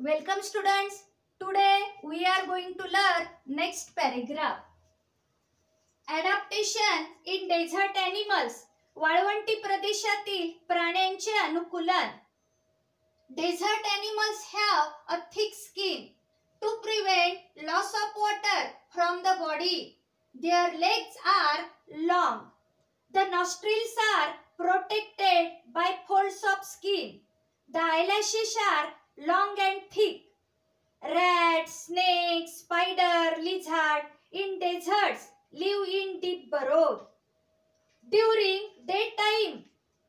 Welcome student today we are going to learn next paragraph adaptation in desert animals वाळवंटी प्रदेशातील प्राण्यांचे अनुकूलन. Desert animals have a thick skin to prevent loss of water from the body their leg are long the nostrils are protected by folds of skin the eyelashes are long and thick rat snake spider lizard insects live in deep burrows during day time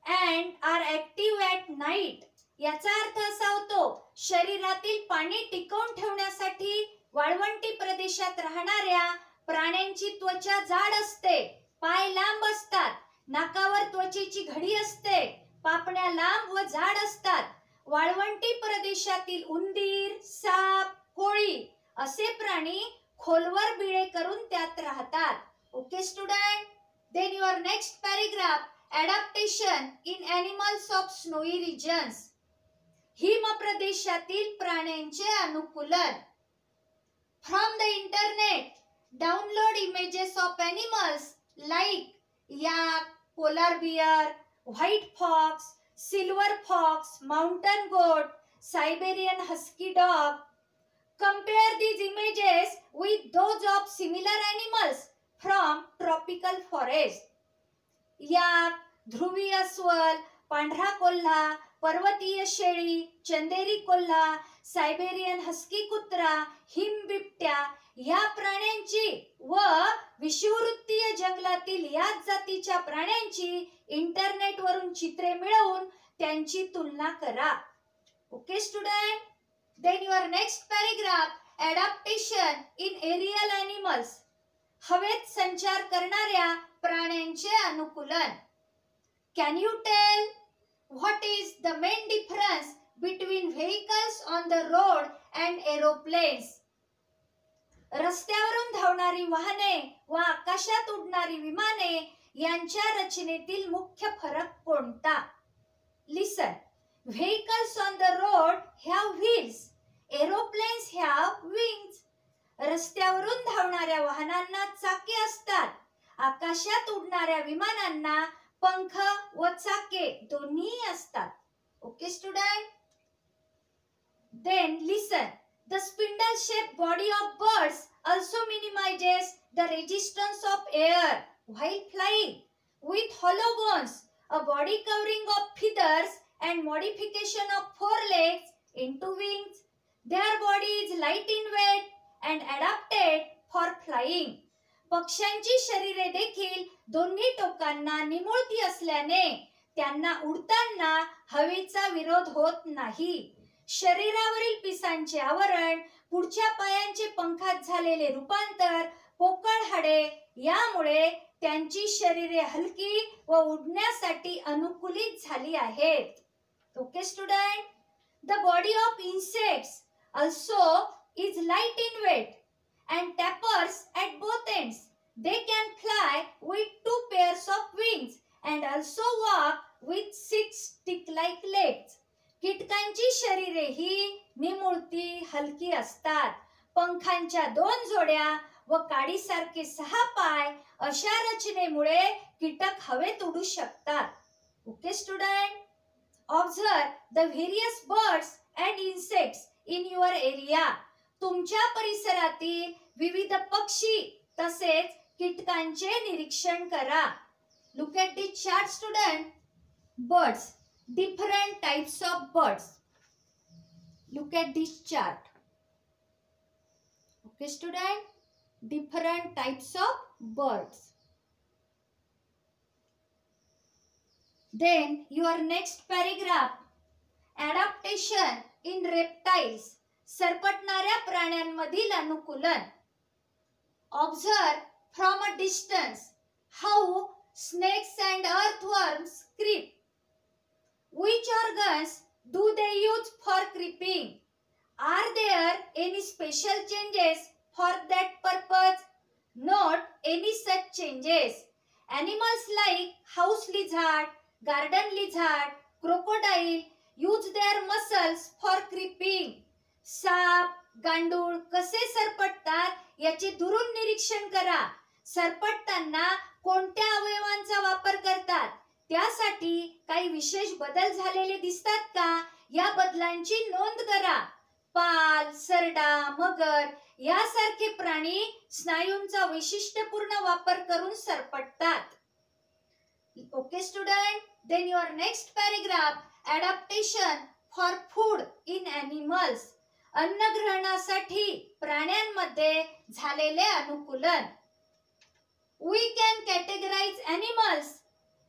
and are active at night याचा अर्थ असा होतो शरीरातील पाणी टिकवून ठेवण्यासाठी वाळवंटी प्रदेशात राहणाऱ्या प्राण्यांची त्वचा जाड असते पाय लांब असतात नाकावर त्वचेची घडी असते पापण्या लांब व जाड असतात वाळवंटी प्रदेशातील उंदीर साप कोळी असे प्राणी खोलवर बिळे करून त्यात राहतात. Okay student then your next paragraph adaptation in animals of snowy regions हिम प्रदेशातील प्राण्यांचे अनुकूलन. From the internet download images of animals like yak polar bear white fox silver fox mountain goat Siberian husky dog compare these images with those of similar animals from tropical forest. याक ध्रुवीय अस्वल पांढरा कोल्हा पर्वतीय शेळी चंदेरी कोल्हा Siberian husky कुत्रा हिम बिबट्या या प्राण्यांची व विषुववृत्तीय जंगलातील याच जातीच्या प्राण्यांची इंटरनेटवरून चित्रे मिळवून त्यांची तुलना करा. Okay student then your next paragraph adaptation in aerial animals हवेत संचार करणाऱ्या प्राण्यांचे अनुकूलन. Can you tell what is the main difference between vehicles on the road and aeroplanes रस्त्यावरून धावणारी वाहने व आकाशात उडणारी विमाने यांच्या रचनेतील मुख्य फरक कोणता? Listen vehicles on the road have wheels aeroplanes have wings रस्त्यावरून धावणाऱ्या वाहनांना चाके असतात. आकाशात उडणाऱ्या विमानांना पंख व चाके दोन्ही असतात. Okay student then listen The spindle-shaped body of birds also minimizes the resistance of air while flying with hollow bones a body covering of feathers and modification of four legs into wings. Their body is light in weight and adapted for flying. पक्ष्यांची शरीरे देखील दोन्ही टोकांना निमुळती असल्याने त्यांना उडताना हवेचा विरोध होत नाही शरीरावरील पिसांचे आवरण पुढच्या पायांचे पंखात झालेले रूपांतर पोकळ यामुळे त्यांची शरीरे हलकी व उडण्यासाठी अनुकूलित झाली आहेत. Okay student the body of insect also is light in weight and tapers at both end they can fly with two pairs of wings and also walk with six stick like legs कीटकांची शरीरे ही निमुळती हलकी असतात. पंखांच्या दोन जोड्या व काडीसारखे सहा पाय अशा रचनेमुळे कीटक हवेत उडू शकतात. Okay student observe the various birds and insects in your area तुमच्या परिसरातील विविध पक्षी तसेच कीटकांचे निरीक्षण करा. Look at the chart student birds different types of birds. Look at this chart. Okay, student. Different types of birds. Then your next paragraph. Adaptation in reptiles. सरपटणाऱ्या प्राण्यांमधील अनुकूलन. Observe from a distance how snakes and earthworms creep. Which organs do they use for creeping? Are there any special changes for that purpose? Not any such changes. Animals like house lizard, garden lizard, crocodile use their muscles for creeping. साप गांडूळ कसे सरपटतात याचे दुरून निरीक्षण करा सरपटताना कोणत्या त्यासाठी काही विशेष बदल झालेले दिसतात का? या बदलांची नोंद करा. पाल सरडा मगर यासारखे प्राणी स्नायूंचा वैशिष्ट्यपूर्ण वापर करून सरपटतात. Okay student then your next paragraph adaptation for food in animals अन्न ग्रहणासाठी प्राण्यांमध्ये झालेले अनुकूलन. We can categorize animals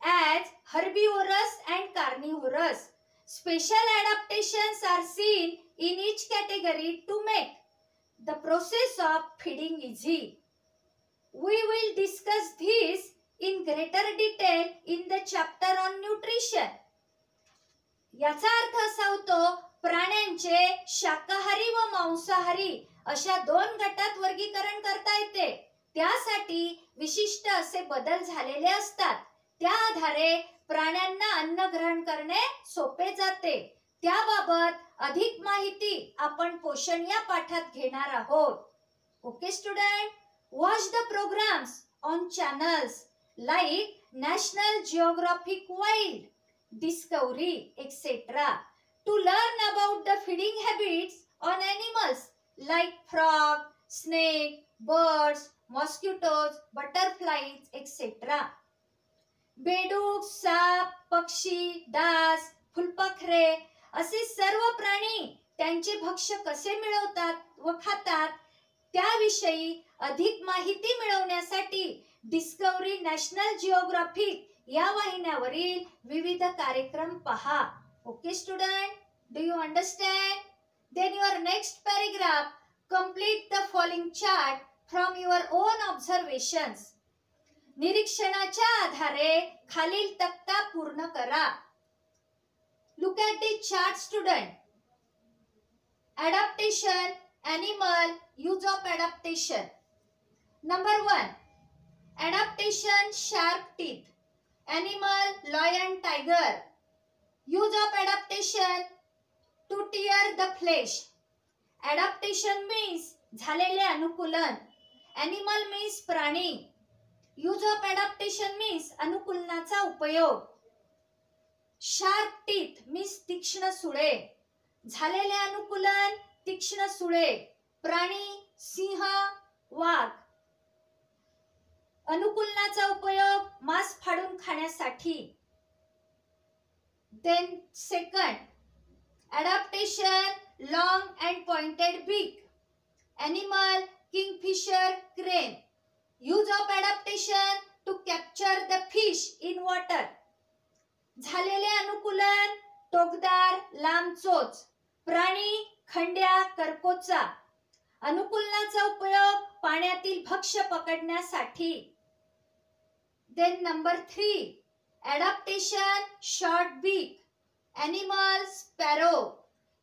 as herbivorous and carnivorous. Special adaptations are seen in each category to make the process of feeding easy. We will discuss this in greater detail in the chapter on nutrition. याचा अर्थ असा होतो प्राण्यांचे शाकाहारी व मांसाहारी अशा दोन गटात वर्गीकरण करता येते त्यासाठी विशिष्ट असे बदल झालेले असतात त्या आधारे प्राण्यांना अन्न ग्रहण करणे सोपे जाते. त्याबाबत अधिक माहिती आपण पोषण या पाठात घेणार आहोत. Okay student watch the programs on channels like National Geographic wild Discovery etcetera to learn about the feeding habits on animals like frog snake birds mosquitoes butterflies etcetera बेडूक साप पक्षी डास फुलपाखरे असे सर्व प्राणी त्यांचे भक्ष्य कसे मिळवतात व खातात त्याविषयी अधिक माहिती मिळवण्यासाठी डिस्कवरी नॅशनल जिओग्राफिक या वाहिन्यावरील विविध कार्यक्रम पहा. Okay student? Do you understand then your next paragraph complete the following chart from your own observations निरीक्षणाच्या आधारे खालील तक्ता पूर्ण करा. Look at the chart student adaptation animal use of adaptation number one adaptation sharp teeth animal lion tiger use of adaptation to tear the flesh adaptation means झालेले अनुकूलन. Animal means प्राणी. Use of adaptation means अनुकूलनाचा उपयोग. Sharp teeth means तीक्ष्ण सुळे. झालेले अनुकूलन तीक्ष्ण सुळे. प्राणी सिंह वाघ. अनुकूलनाचा उपयोग मांस फाडून खाण्यासाठी. Then second adaptation long and pointed beak animal kingfisher crane use of adaptation to capture the fish in water झालेले अनुकूलन टोकदार लांब चोच. प्राणी खंड्या करकोचा. अनुकूलनाचा उपयोग पाण्यातील भक्ष्य पकडण्यासाठी. Then number three adaptation short beak animal sparrow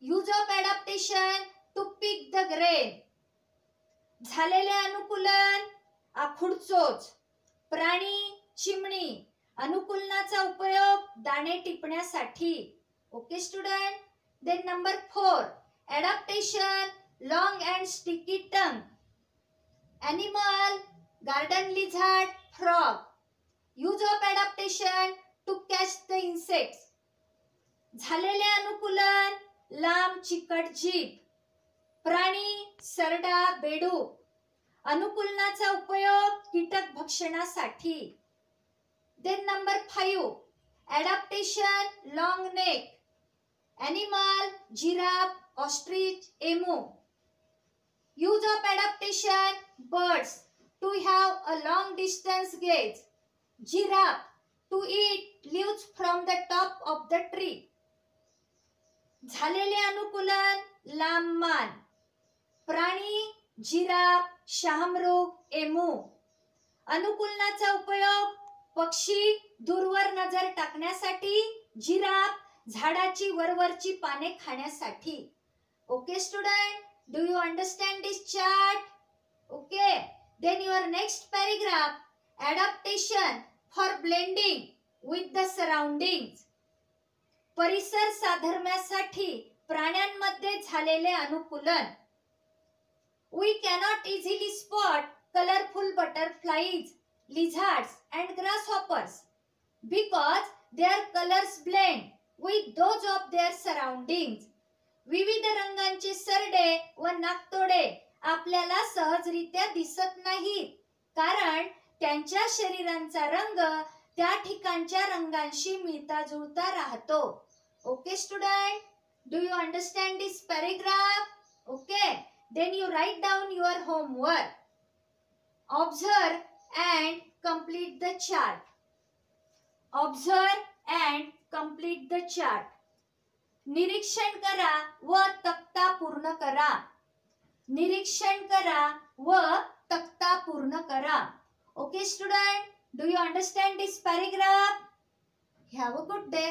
use of adaptation to pick the grain झालेले अनुकूलन आखुडचोच. प्राणी चिमणी अनुकूलनाचा उपयोग दाणे टिपण्यासाठी. Okay student then number four adaptation long and sticky tongue animal garden lizard frog use of adaptation to catch the insect झालेले अनुकूलन लांब चिकट जीभ. प्राणी सरडा बेडूक. अनुकूलनाचा उपयोग कीटक भक्षणासाठी. Then number 5 adaptation long neck animal giraffe ostrich emu use of adaptation birds to have a long distance gaze giraffe to eat leaves from the top of the tree झालेले अनुकूलन लांब मान. प्राणी जिराफ शहामृग एमू. अनुकूलनाचा उपयोग पक्षी दूरवर नजर टाकण्यासाठी जिराफ झाडाची वरवरची पाने खाण्यासाठी. Okay student do you understand this chart okay then your next paragraph adaptation for blending with the surrounding परिसर साधर्म्यासाठी प्राण्यांमध्ये झालेले अनुकूलन. We cannot easily spot colourful butterflies lizards and grasshoppers because their colours blend with those of their surroundings. विविध रंगांचे सरडे व नाकतोडे आपल्याला सहजरित्या दिसत नाहीत. कारण त्यांच्या शरीरांचा रंग त्या ठिकाणच्या रंगांशी मिळता जुळता राहतो. Okay student do you understand this paragraph okay then you write down your homework observe and complete the chart observe and complete the chart निरीक्षण करा व तक्ता पूर्ण करा निरीक्षण करा व तक्ता पूर्ण करा okay student do you understand this paragraph have a good day